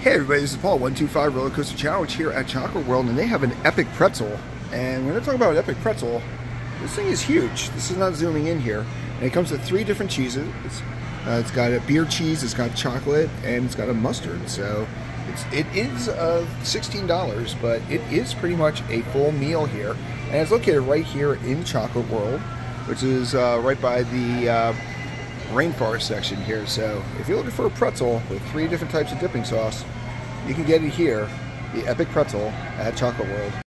Hey everybody, this is Paul, 125 Roller Coaster Challenge here at Chocolate World, and they have an epic pretzel. And when I talk about an epic pretzel, this thing is huge. This is not zooming in here. And it comes with three different cheeses. Uh, it's got a beer cheese, it's got chocolate, and it's got a mustard. So it's, it is uh, $16, but it is pretty much a full meal here. And it's located right here in Chocolate World, which is uh, right by the uh, rainforest section here. So if you're looking for a pretzel with three different types of dipping sauce, you can get it here, the Epic Pretzel at Chocolate World.